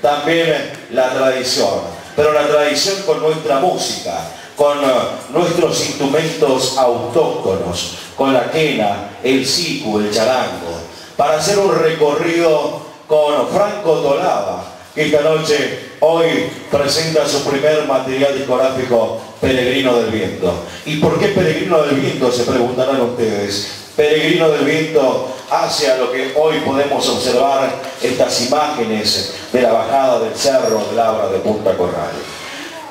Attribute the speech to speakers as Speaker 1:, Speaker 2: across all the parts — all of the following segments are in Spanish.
Speaker 1: también la tradición, pero la tradición con nuestra música, con eh, nuestros instrumentos autóctonos, con la quena, el sicu, el charango, para hacer un recorrido con Franco Tolaba, que esta noche, hoy, presenta su primer material discográfico, Peregrino del Viento. ¿Y por qué Peregrino del Viento? Se preguntarán ustedes. Peregrino del Viento hacia lo que hoy podemos observar estas imágenes de la bajada del cerro de Labra de Punta Corral.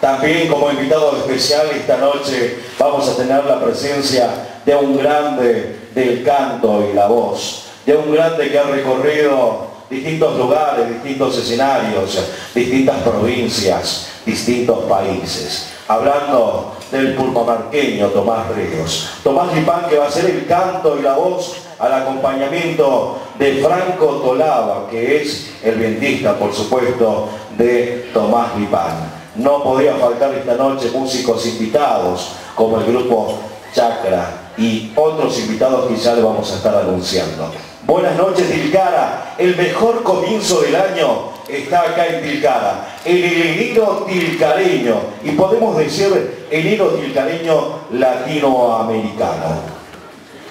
Speaker 1: También como invitado especial esta noche vamos a tener la presencia de un grande del canto y la voz, de un grande que ha recorrido distintos lugares, distintos escenarios, distintas provincias, distintos países. Hablando del pulmomarqueño Tomás Ríos. Tomás Lipán que va a ser el canto y la voz al acompañamiento de Franco Tolaba, que es el vientista, por supuesto, de Tomás Lipán. No podía faltar esta noche músicos invitados, como el grupo Chacra y otros invitados que ya le vamos a estar anunciando. Buenas noches Tilcara, el mejor comienzo del año está acá en Tilcara, el enero tilcareño, y podemos decir enero tilcareño latinoamericano.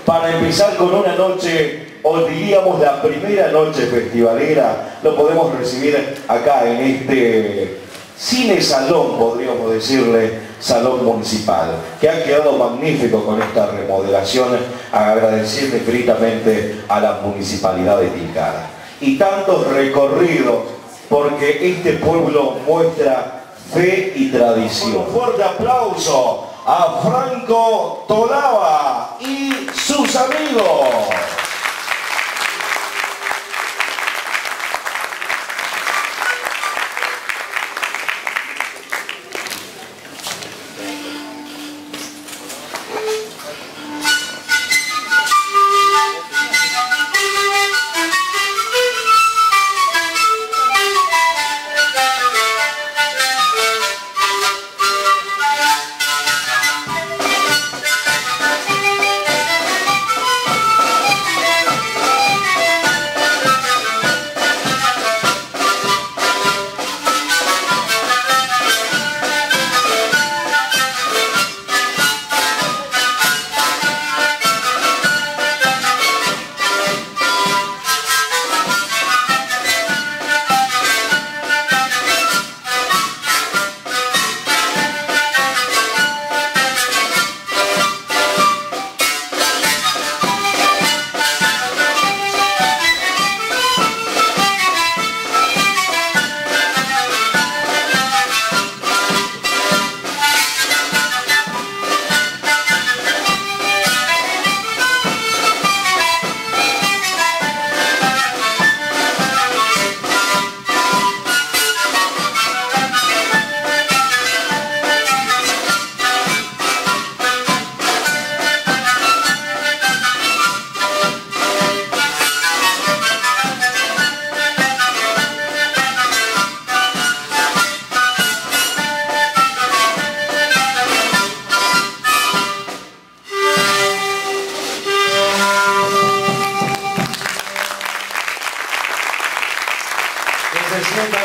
Speaker 1: Para empezar con una noche, o diríamos la primera noche festivalera, lo podemos recibir acá en este cine salón, podríamos decirle, salón municipal, que ha quedado magnífico con esta remodelación, agradecer infinitamente a la municipalidad de Tilcara. Y tantos recorridos, porque este pueblo muestra fe y tradición. Un fuerte aplauso a Franco Tolaba y sus amigos.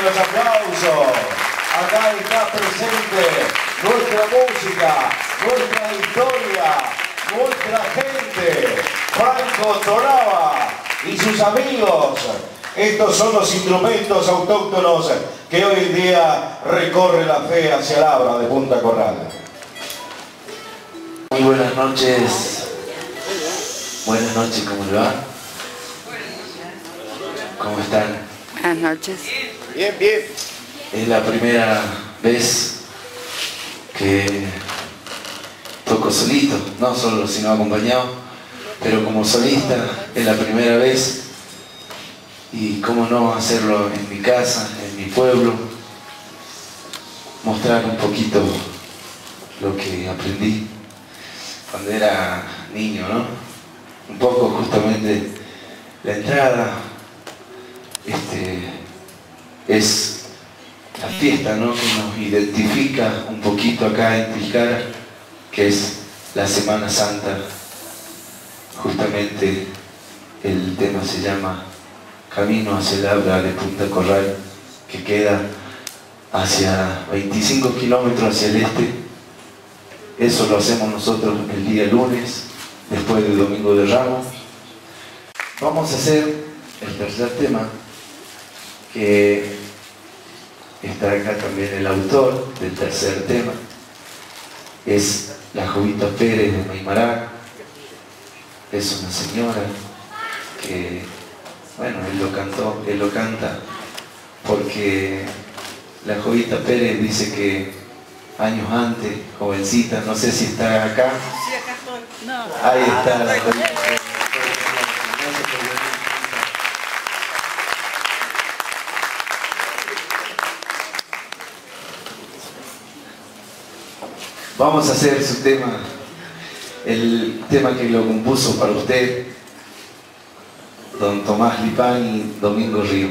Speaker 1: los aplausos. Acá está presente nuestra música, nuestra historia, nuestra gente. Franco Toraba y sus amigos. Estos son los instrumentos autóctonos que hoy en día recorre la fe hacia el Abra de Punta Corral.
Speaker 2: Muy buenas noches. Buenas noches, ¿cómo le va? ¿Cómo están? Buenas noches sino acompañado, pero como solista es la primera vez y cómo no hacerlo en mi casa, en mi pueblo, mostrar un poquito lo que aprendí cuando era niño, ¿no? Un poco justamente la entrada este, es la fiesta ¿no? que nos identifica un poquito acá en Tilcara, que es la Semana Santa, justamente el tema se llama Camino hacia el Abra de Punta Corral, que queda hacia 25 kilómetros hacia el este. Eso lo hacemos nosotros el día lunes, después del domingo de Ramos. Vamos a hacer el tercer tema, que está acá también el autor del tercer tema, es la Jovita Pérez de Maimará, es una señora que, bueno, él lo cantó, él lo canta, porque la Jovita Pérez dice que años antes, jovencita, no sé si está acá. Sí, acá estoy. No. Ahí está la Jovita Vamos a hacer su tema, el tema que lo compuso para usted, don Tomás Lipán y Domingo Río.